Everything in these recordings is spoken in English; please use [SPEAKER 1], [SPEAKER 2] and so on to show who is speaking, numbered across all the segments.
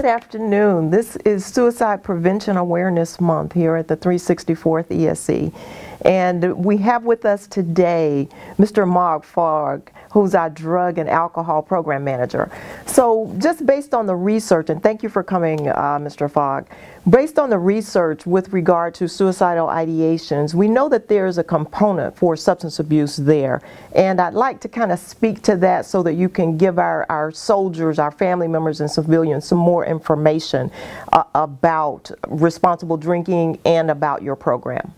[SPEAKER 1] Good afternoon. This is Suicide Prevention Awareness Month here at the 364th ESC. And we have with us today Mr. Mark Fogh, who's our drug and alcohol program manager. So, just based on the research, and thank you for coming, uh, Mr. Fogh, based on the research with regard to suicidal ideations, we know that there's a component for substance abuse there. And I'd like to kind of speak to that so that you can give our, our soldiers, our family members, and civilians some more information uh, about responsible drinking and about your program.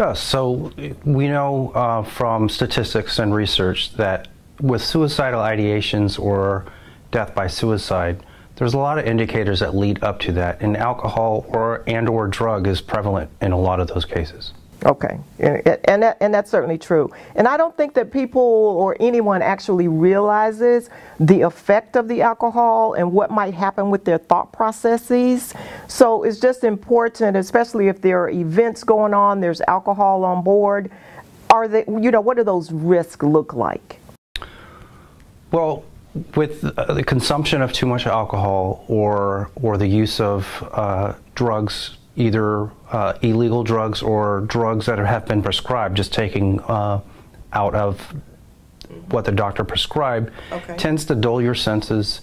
[SPEAKER 2] Yeah, so we know uh, from statistics and research that with suicidal ideations or death by suicide, there's a lot of indicators that lead up to that, and alcohol or and or drug is prevalent in a lot of those cases.
[SPEAKER 1] Okay, and that, and that's certainly true. And I don't think that people or anyone actually realizes the effect of the alcohol and what might happen with their thought processes. So it's just important, especially if there are events going on, there's alcohol on board. Are they, you know, what do those risks look like?
[SPEAKER 2] Well, with uh, the consumption of too much alcohol or or the use of uh, drugs either uh, illegal drugs or drugs that have been prescribed, just taking uh, out of what the doctor prescribed, okay. tends to dull your senses.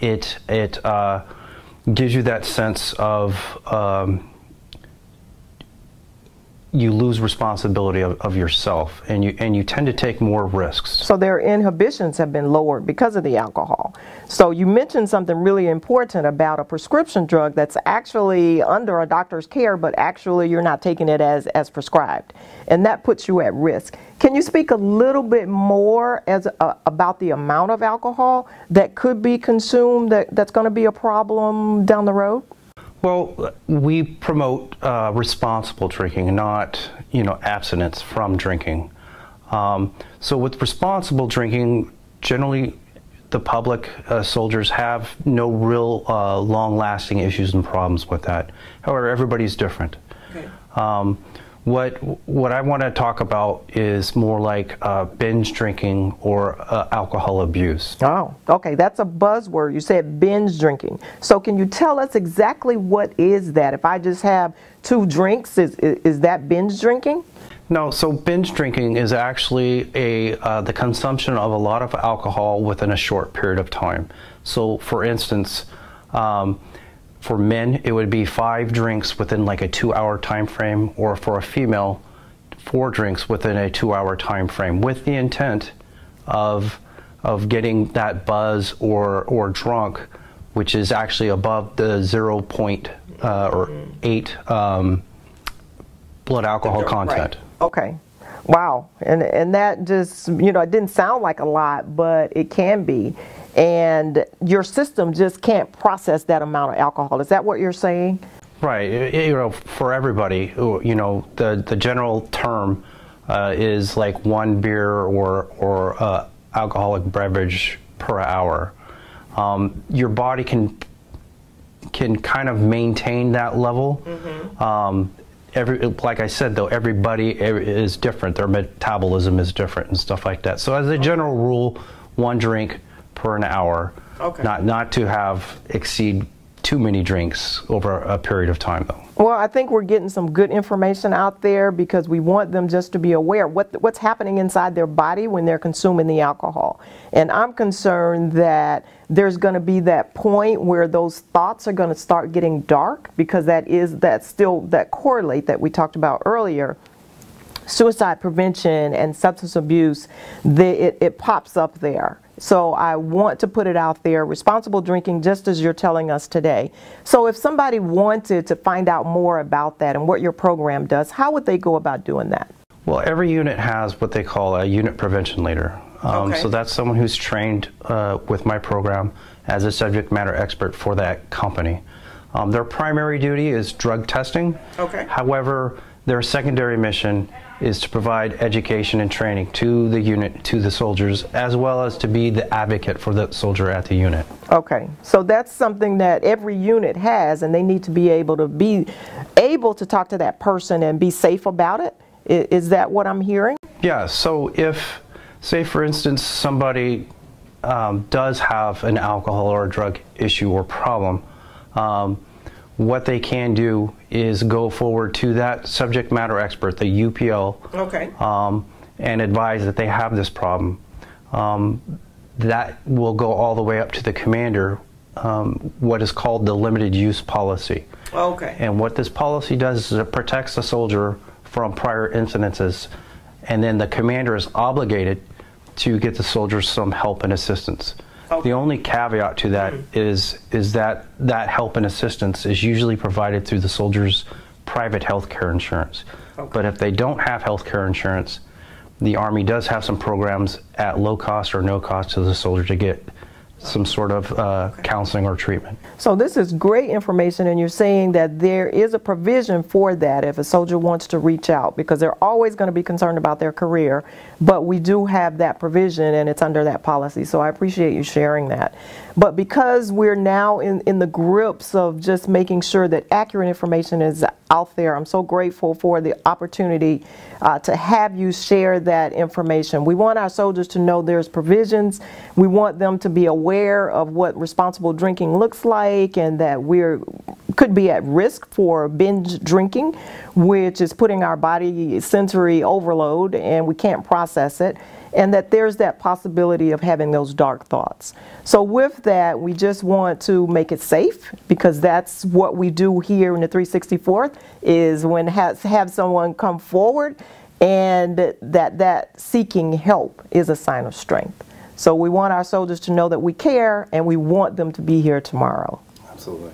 [SPEAKER 2] It it uh, gives you that sense of um, you lose responsibility of, of, yourself and you and you tend to take more risks.
[SPEAKER 1] So their inhibitions have been lowered because of the alcohol. So you mentioned something really important about a prescription drug that's actually under a doctor's care but actually you're not taking it as as prescribed. And that puts you at risk. Can you speak a little bit more as uh, about the amount of alcohol that could be consumed that, that's going to be a problem down the road?
[SPEAKER 2] Well, we promote uh, responsible drinking, not you know abstinence from drinking. Um, so with responsible drinking, generally the public uh, soldiers have no real uh, long-lasting issues and problems with that. However, everybody's different. Okay. Um, what what I want to talk about is more like uh, binge drinking or uh, alcohol abuse.
[SPEAKER 1] Oh, okay, that's a buzzword. You said binge drinking. So can you tell us exactly what is that? If I just have two drinks, is is that binge drinking?
[SPEAKER 2] No, so binge drinking is actually a uh, the consumption of a lot of alcohol within a short period of time. So, for instance. Um, for men, it would be five drinks within like a two-hour time frame, or for a female, four drinks within a two-hour time frame, with the intent of of getting that buzz or or drunk, which is actually above the zero point uh, or eight um, blood alcohol content.
[SPEAKER 1] Right. Okay. Wow. And and that just you know it didn't sound like a lot, but it can be and your system just can't process that amount of alcohol. Is that what you're saying?
[SPEAKER 2] Right. You know, for everybody, you know, the the general term uh, is like one beer or or uh, alcoholic beverage per hour. Um, your body can can kind of maintain that level. Mm-hmm. Um, every, like I said, though, everybody is different. Their metabolism is different and stuff like that. So, as a general rule, one drink per an hour. Okay. Not not to have exceed too many drinks over a period of time though.
[SPEAKER 1] Well, I think we're getting some good information out there because we want them just to be aware what what's happening inside their body when they're consuming the alcohol. And I'm concerned that there's going to be that point where those thoughts are going to start getting dark because that is that still that correlate that we talked about earlier suicide prevention and substance abuse, it, it pops up there. So I want to put it out there, responsible drinking, just as you're telling us today. So if somebody wanted to find out more about that and what your program does, how would they go about doing that?
[SPEAKER 2] Well, every unit has what they call a unit prevention leader. Um, okay. So that's someone who's trained uh, with my program as a subject matter expert for that company. Um, their primary duty is drug testing. Okay. However, their secondary mission is to provide education and training to the unit, to the soldiers, as well as to be the advocate for the soldier at the unit.
[SPEAKER 1] Okay, so that's something that every unit has, and they need to be able to be able to talk to that person and be safe about it. Is that what I'm hearing?
[SPEAKER 2] Yeah, so if, say for instance, somebody um, does have an alcohol or drug issue or problem, um, what they can do is go forward to that subject matter expert, the UPL,
[SPEAKER 1] Okay.
[SPEAKER 2] um, and advise that they have this problem. Um, that will go all the way up to the commander, um, what is called the limited use policy.
[SPEAKER 1] Okay.
[SPEAKER 2] And what this policy does is it protects the soldier from prior incidences, and then the commander is obligated to get the soldier some help and assistance. The only caveat to that is is that that help and assistance is usually provided through the soldier's private health care insurance.
[SPEAKER 1] Okay.
[SPEAKER 2] But if they don't have health care insurance, the Army does have some programs at low cost or no cost to the soldier to get some sort of uh, counseling or treatment.
[SPEAKER 1] So this is great information, and you're saying that there is a provision for that if a soldier wants to reach out, because they're always going to be concerned about their career, but we do have that provision, and it's under that policy. So I appreciate you sharing that. But because we're now in, in the grips of just making sure that accurate information is out there, I'm so grateful for the opportunity uh, to have you share that information. We want our soldiers to know there's provisions. We want them to be aware of what responsible drinking looks like and that we're could be at risk for binge drinking, which is putting our body sensory overload and we can't process it and that there's that possibility of having those dark thoughts. So with that, we just want to make it safe because that's what we do here in the 364th is when has, have someone come forward and that that seeking help is a sign of strength. So we want our soldiers to know that we care and we want them to be here tomorrow.
[SPEAKER 2] Absolutely.